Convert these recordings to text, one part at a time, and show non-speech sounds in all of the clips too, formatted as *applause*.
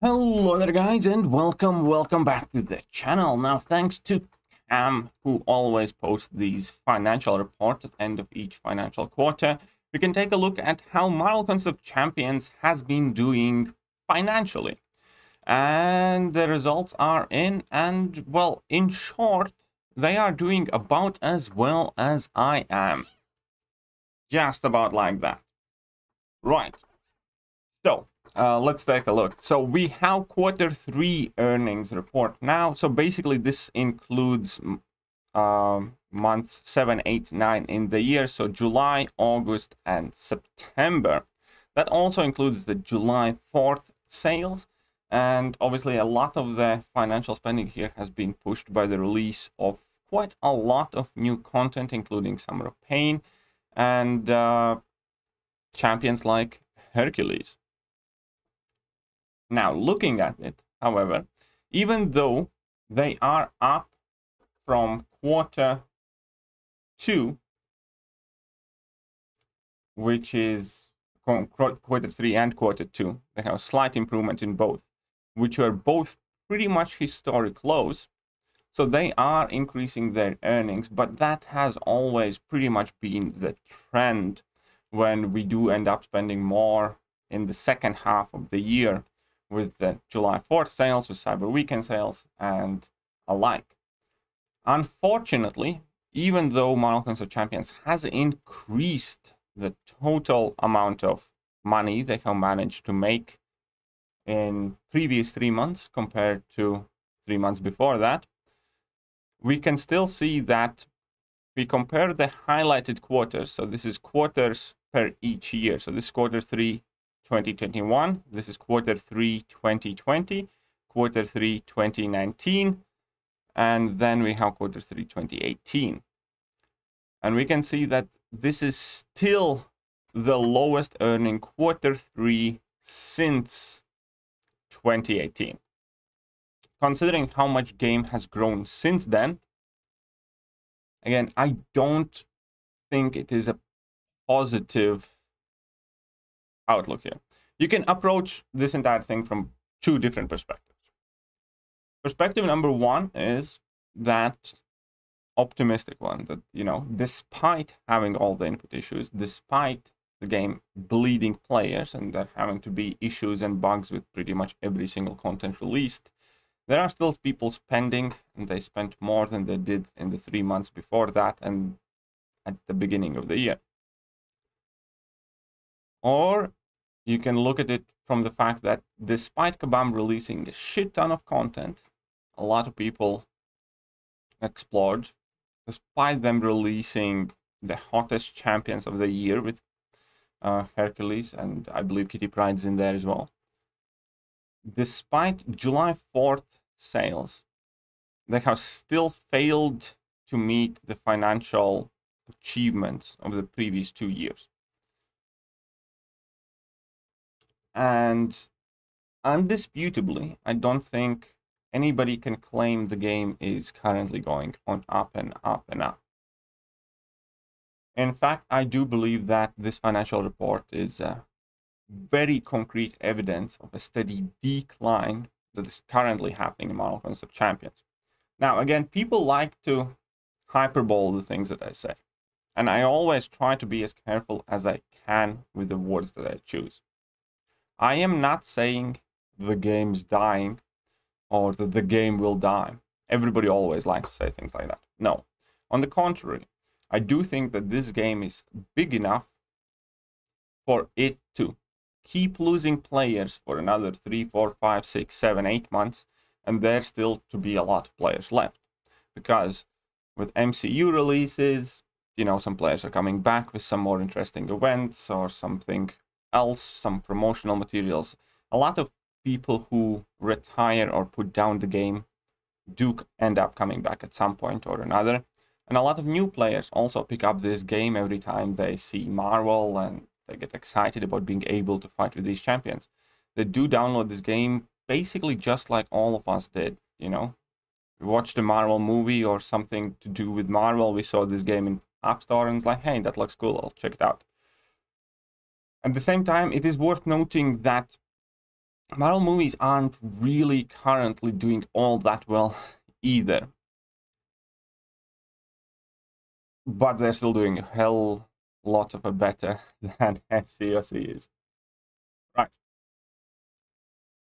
Hello there guys and welcome, welcome back to the channel. Now thanks to Kam who always posts these financial reports at the end of each financial quarter, we can take a look at how Marvel Contest of Champions has been doing financially. And the results are in and well, in short, they are doing about as well as I am. Just about like that. Right. So, uh, let's take a look. So we have quarter three earnings report now. So basically this includes uh, months 7, 8, 9 in the year. So July, August, and September. That also includes the July 4th sales. And obviously a lot of the financial spending here has been pushed by the release of quite a lot of new content, including Summer of Pain and uh, champions like Hercules. Now, looking at it, however, even though they are up from quarter two, which is quarter three and quarter two, they have a slight improvement in both, which were both pretty much historic lows. So they are increasing their earnings, but that has always pretty much been the trend when we do end up spending more in the second half of the year with the July 4th sales, with Cyber Weekend sales, and alike. Unfortunately, even though Marvel Contest of Champions has increased the total amount of money they have managed to make in previous three months compared to three months before that, we can still see that we compare the highlighted quarters. So this is quarters per each year. So this is quarter three, 2021. This is quarter three, 2020, quarter three, 2019, and then we have quarter three, 2018. And we can see that this is still the lowest earning quarter three since 2018. Considering how much game has grown since then, again, I don't think it is a positive outlook here. You can approach this entire thing from two different perspectives. Perspective number one is that optimistic one that, you know, despite having all the input issues, despite the game bleeding players and there having to be issues and bugs with pretty much every single content released, there are still people spending and they spent more than they did in the three months before that and at the beginning of the year. Or you can look at it from the fact that despite Kabam releasing a shit ton of content, a lot of people explored, despite them releasing the hottest champions of the year with uh, Hercules, and I believe Kitty Pryde's in there as well. Despite July 4th sales, they have still failed to meet the financial achievements of the previous two years. And undisputably, I don't think anybody can claim the game is currently going on up and up and up. In fact, I do believe that this financial report is uh, very concrete evidence of a steady decline that is currently happening in Marvel Contest of Champions. Now, again, people like to hyperbole the things that I say. And I always try to be as careful as I can with the words that I choose. I am not saying the game's dying or that the game will die. Everybody always likes to say things like that. No. On the contrary, I do think that this game is big enough for it to keep losing players for another three, four, five, six, seven, eight months, and there still to be a lot of players left. Because with MCU releases, you know, some players are coming back with some more interesting events or something else, some promotional materials. A lot of people who retire or put down the game do end up coming back at some point or another. And a lot of new players also pick up this game every time they see Marvel and they get excited about being able to fight with these champions. They do download this game basically just like all of us did, you know. We watched a Marvel movie or something to do with Marvel. We saw this game in App Store and it's like, hey, that looks cool. I'll check it out. At the same time, it is worth noting that Marvel movies aren't really currently doing all that well either. But they're still doing a hell lot of a better *laughs* than MCOC is. Right.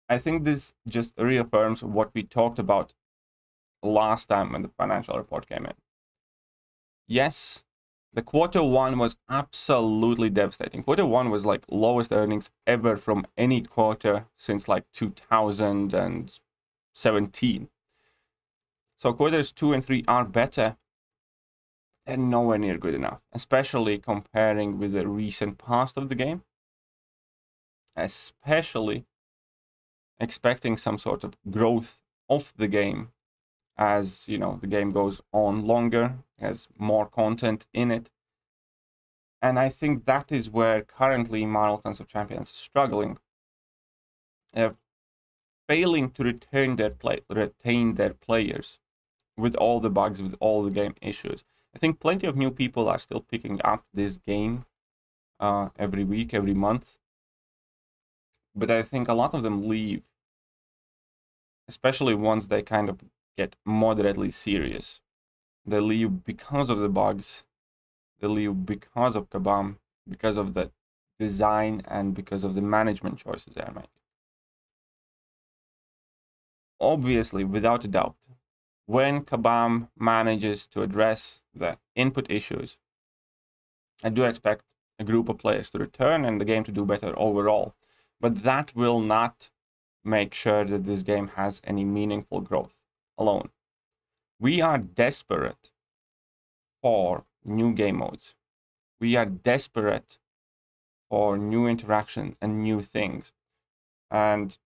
I think this just reaffirms what we talked about last time when the financial report came in. Yes, the quarter one was absolutely devastating. Quarter one was like lowest earnings ever from any quarter since like 2017. So quarters two and three are better. They're nowhere near good enough, especially comparing with the recent past of the game. Especially expecting some sort of growth of the game as you know the game goes on longer has more content in it. And i think that is where currently Clans of champions is struggling. Failing to retain their play retain their players with all the bugs with all the game issues. I think plenty of new people are still picking up this game uh, every week every month. But i think a lot of them leave especially once they kind of get moderately serious. They leave because of the bugs. They leave because of Kabam, because of the design, and because of the management choices they are making. Obviously, without a doubt, when Kabam manages to address the input issues, I do expect a group of players to return and the game to do better overall. But that will not make sure that this game has any meaningful growth alone. We are desperate for new game modes. We are desperate for new interaction and new things. And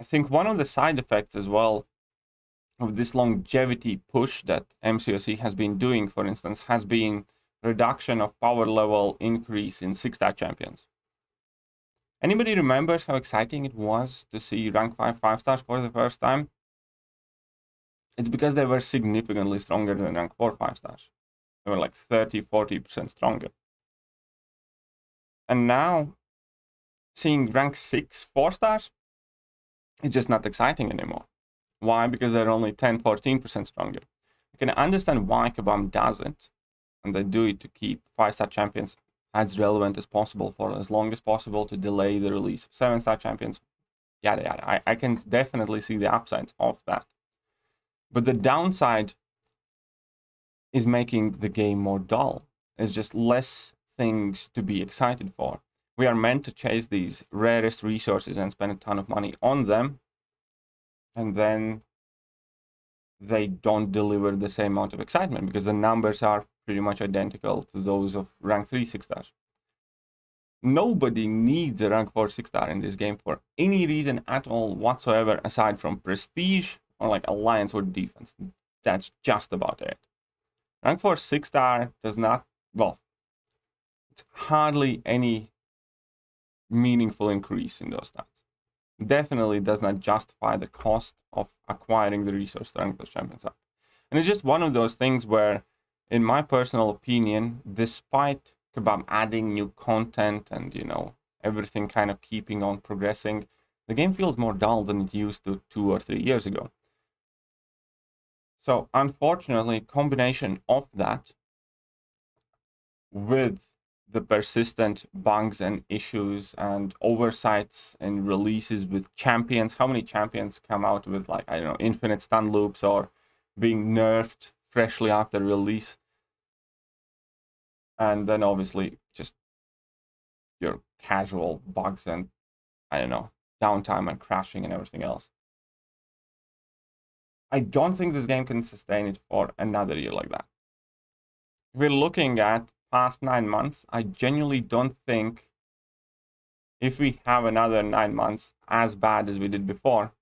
I think one of the side effects as well of this longevity push that MCOC has been doing, for instance, has been reduction of power level increase in six star champions. Anybody remembers how exciting it was to see rank 5 5 stars for the first time? It's because they were significantly stronger than rank 4 5 stars. They were like 30, 40% stronger. And now, seeing rank 6 4 stars, it's just not exciting anymore. Why? Because they're only 10, 14% stronger. You can understand why Kabam does it, and they do it to keep 5 star champions as relevant as possible for as long as possible to delay the release of 7 star champions. Yada yada. I, I can definitely see the upsides of that. But the downside is making the game more dull. There's just less things to be excited for. We are meant to chase these rarest resources and spend a ton of money on them. And then they don't deliver the same amount of excitement because the numbers are pretty much identical to those of rank 3 6 stars. Nobody needs a rank 4 6 star in this game for any reason at all whatsoever aside from prestige or like alliance or defense. That's just about it. Rank 4 6 star does not, well, it's hardly any meaningful increase in those stats. Definitely does not justify the cost of acquiring the resource to rank those champions up. And it's just one of those things where, in my personal opinion, despite Kabam adding new content and, you know, everything kind of keeping on progressing, the game feels more dull than it used to two or three years ago. So unfortunately, combination of that with the persistent bugs and issues and oversights and releases with champions. How many champions come out with like, I don't know, infinite stun loops or being nerfed freshly after release? And then obviously just your casual bugs and I don't know, downtime and crashing and everything else. I don't think this game can sustain it for another year like that. If we're looking at past nine months, I genuinely don't think if we have another nine months as bad as we did before,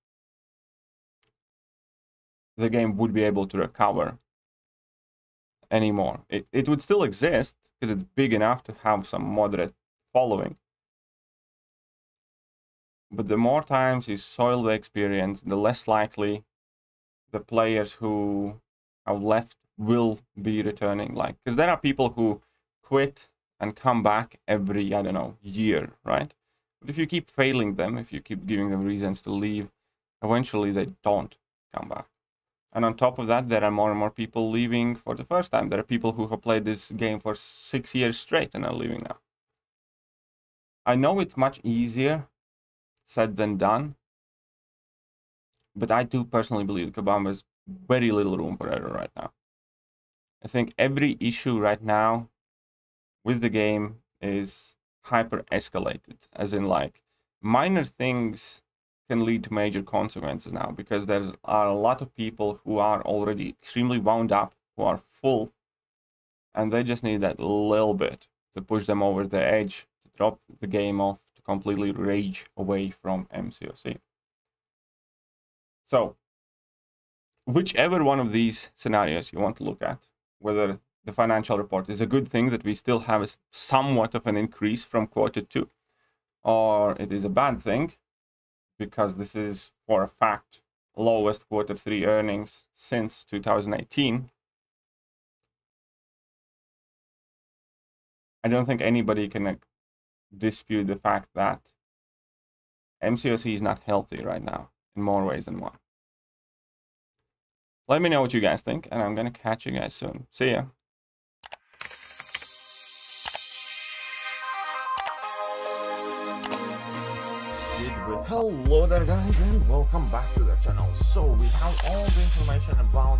the game would be able to recover anymore. It, it would still exist because it's big enough to have some moderate following. But the more times you soil the experience, the less likely the players who have left will be returning like because there are people who quit and come back every i don't know year right But if you keep failing them, if you keep giving them reasons to leave, eventually they don't come back. And on top of that, there are more and more people leaving for the first time. There are people who have played this game for six years straight and are leaving now. I know it's much easier said than done, but I do personally believe Kabam has very little room for error right now. I think every issue right now with the game is hyper escalated, as in like minor things can lead to major consequences now because there are a lot of people who are already extremely wound up, who are full, and they just need that little bit to push them over the edge, to drop the game off, to completely rage away from MCOC. So, whichever one of these scenarios you want to look at, whether the financial report is a good thing that we still have somewhat of an increase from quarter two, or it is a bad thing because this is for a fact lowest quarter three earnings since 2018. I don't think anybody can dispute the fact that MCOC is not healthy right now in more ways than one. Let me know what you guys think, and I'm gonna catch you guys soon. See ya. Hello there guys and welcome back to the channel. So we have all the information about